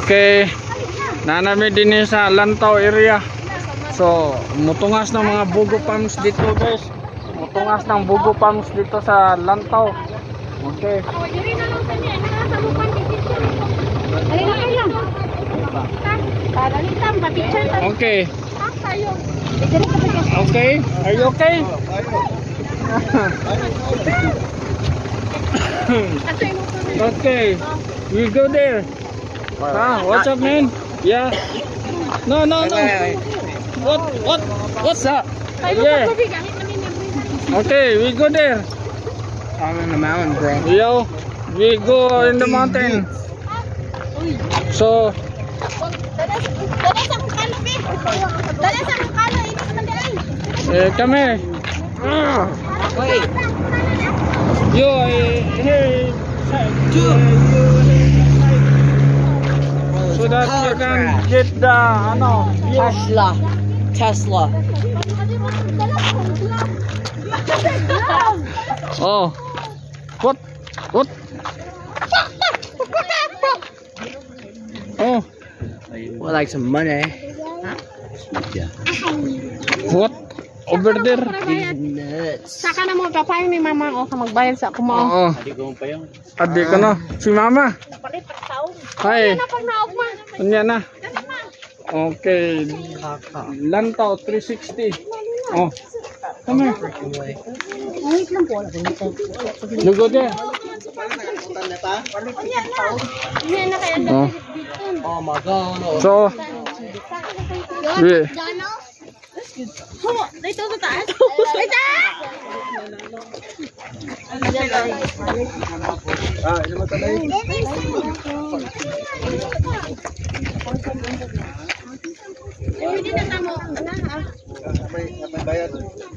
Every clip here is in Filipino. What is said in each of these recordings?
Okay. Nanami din sa Lantaw area. So, mutungas ng mga bugo palms dito guys. Mutungas ng bugo palms dito sa Lantaw. Okay. Okay. Okay. Are you okay? Okay. We go there. Ah, what's up man? Yeah. No, no, no. What what what's up? Yeah. Okay, we go there. I'm in the mountain, bro. Yo, we go in the mountain. So, Dali sa kukalo, babe. That you can get the, ano, view. Tesla. Tesla. Oh, what, what? Oh, Well, like some money. what? Over there? Nuts. Saka na mo papayo ni mama o ka magbayad sa ako mo. Oo. Adi ko na. Si mama. Palit pa tao. Hi. Na pag naog man. Kanya na. Okay. Lantaw 360. Oh. Come here. Wait lang po. Wala ko You go there. Yan na kaya Oh. Oh my god. So, we, Humo, dito sa taas. Wait ah! Na tamo.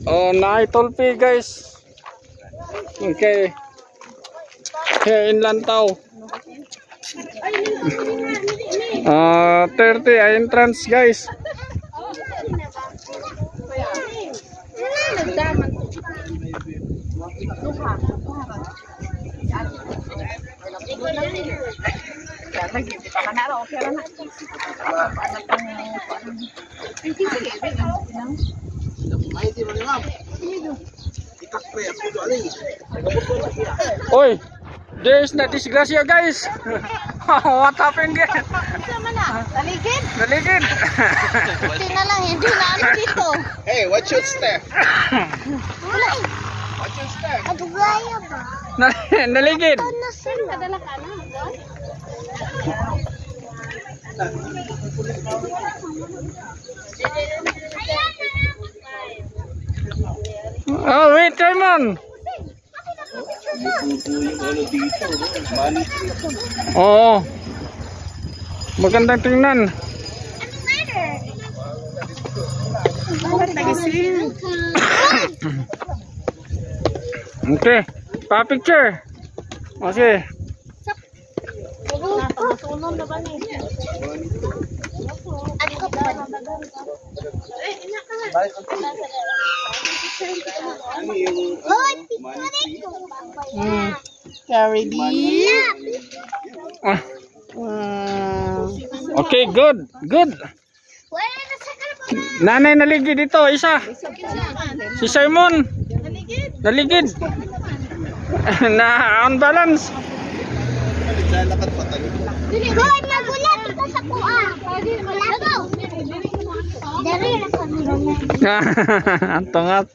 oh, naitulpi guys. Okay. Here in Lantaw. Ah, 30 entrance guys. Oy, there is na disgrasya guys. What happened there? Sama na. Taligid. Naligid. Hindi na lang. Hindi na ano dito. Hey, what's your step? Aduh gaya Oh, wait, Raymond. Oh, magandang tingnan. Ano matter? Okay. Pa-picture. Okay. Tulong na ba ni? Ko ba? Ina ka na. Hoy, picture ko. Carry B. Ah, Wow. Okay, good. Good. Nanay naligid dito, isa. Si Simon. Naligid. na on balance. Hoy, magulat ka sa kuha. Dari na sa tungat.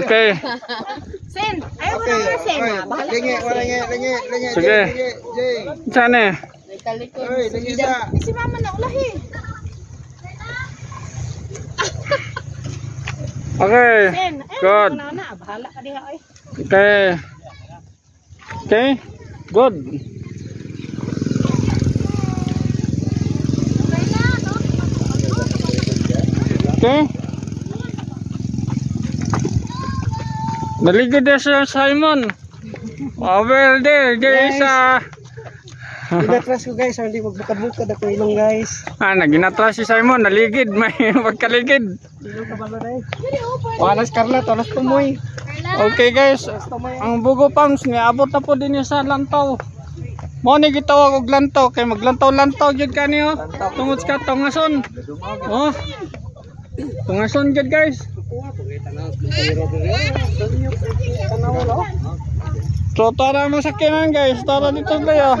Okay. Sen, ayaw mo na sen. Bahala lingi, lingi, lingi. Sige. Lingi, Jay. Saan eh? Hey, lingi sa. Si mama na ulahi. Okay. Ayaw Good. mo na na. Bahala ka diha. Ay. Okay. Okay. Good. Okay. Naligid na siya Simon. Over there, there is a Pinatras ko guys, hindi magbukad-bukad ako ilong guys. Ah, naginatras si Simon, naligid, may pagkaligid. Ilong kabalo na eh. Walas Carla, talas tumoy. Okay guys, ang Bugo Palms ni abot na po din sa lantaw. Mo ni gitawag og lantaw kay maglantaw-lantaw jud kaniyo. Tungod sa tungason. Oh. Tungason jud guys. So tara mo sa kinan guys, tara dito tayo.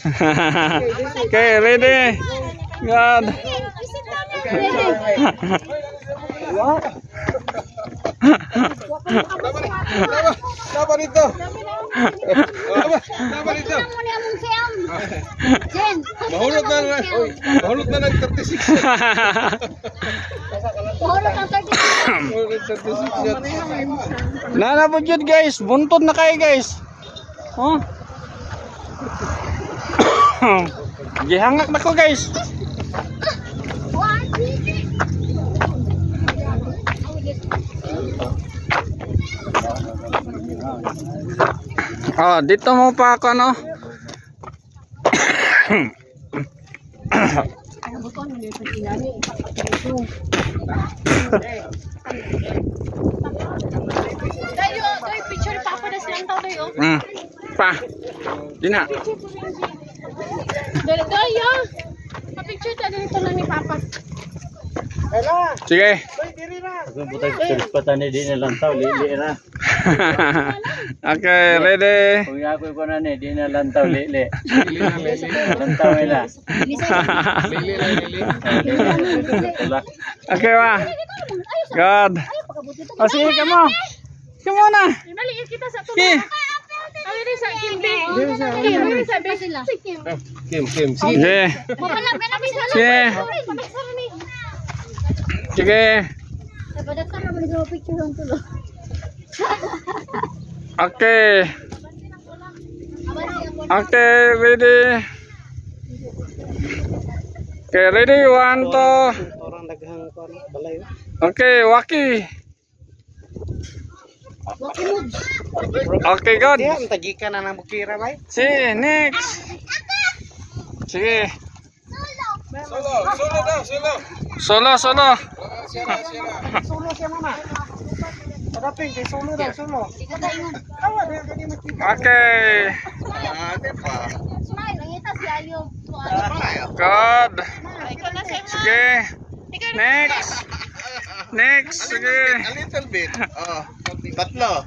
okay. Ready. God. Dapat dito. Dapat dito. Jen, Mahulog na na. Mahulog na ng 36. mahulog ang 30. Mahulog ng 36 yan. Nanabot yun guys, buntod na kayo guys. Oh. Gihangak na ko guys. Oh, dito mo pa ako no. Dayo, dayo, picture pa ako na silang tao dayo. Hmm. Pa. Di na. Dayo, dayo. Pa-picture tayo dito lang ni Papa. Ela, Sige. toy diri na. Kung butag patan ni di na lang tao, lili na. okay, ready. Kung ako ko na ni, di na lang tao, lili. Lang tao nila. Lili lang lili. Tula. okay ba? God. O sige ka mo. Sige mo na. Maliit kita sa Sige. Oke. Oke, ready. oke ready. Wanto oke Waki. Okay, good. Diya, tagikan na ng bukira bay. Sige, next. Sige. Solo, solo daw, solo. Solo, solo. Solo siya mama. Padaping kay solo daw, solo. Okay. Siya. Sige. Next. Next. Sige. A little bit. Oh, tatlo.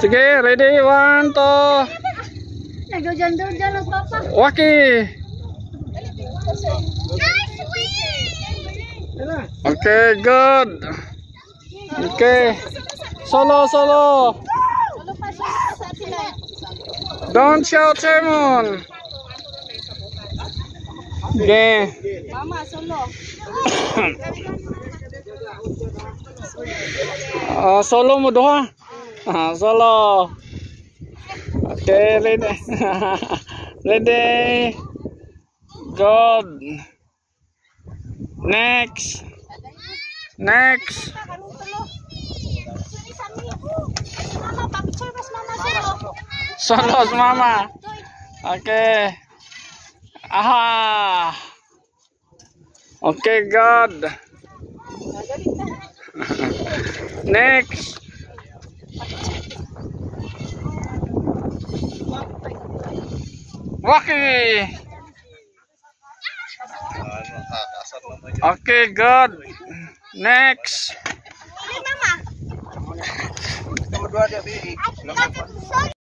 Sige, ready. One, two. Ang papa. Waki. Okay, good. Okay. Solo, solo. Don't shout, Simon. Okay. Mama, solo. Ah, solo mo doha. Ah, solo. Oke lede lede god next. Next. Solo mama. Oke aha. Oke god. Next. Waki! Okay, good. Next. Nomor dua dia, Bi.